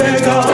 beg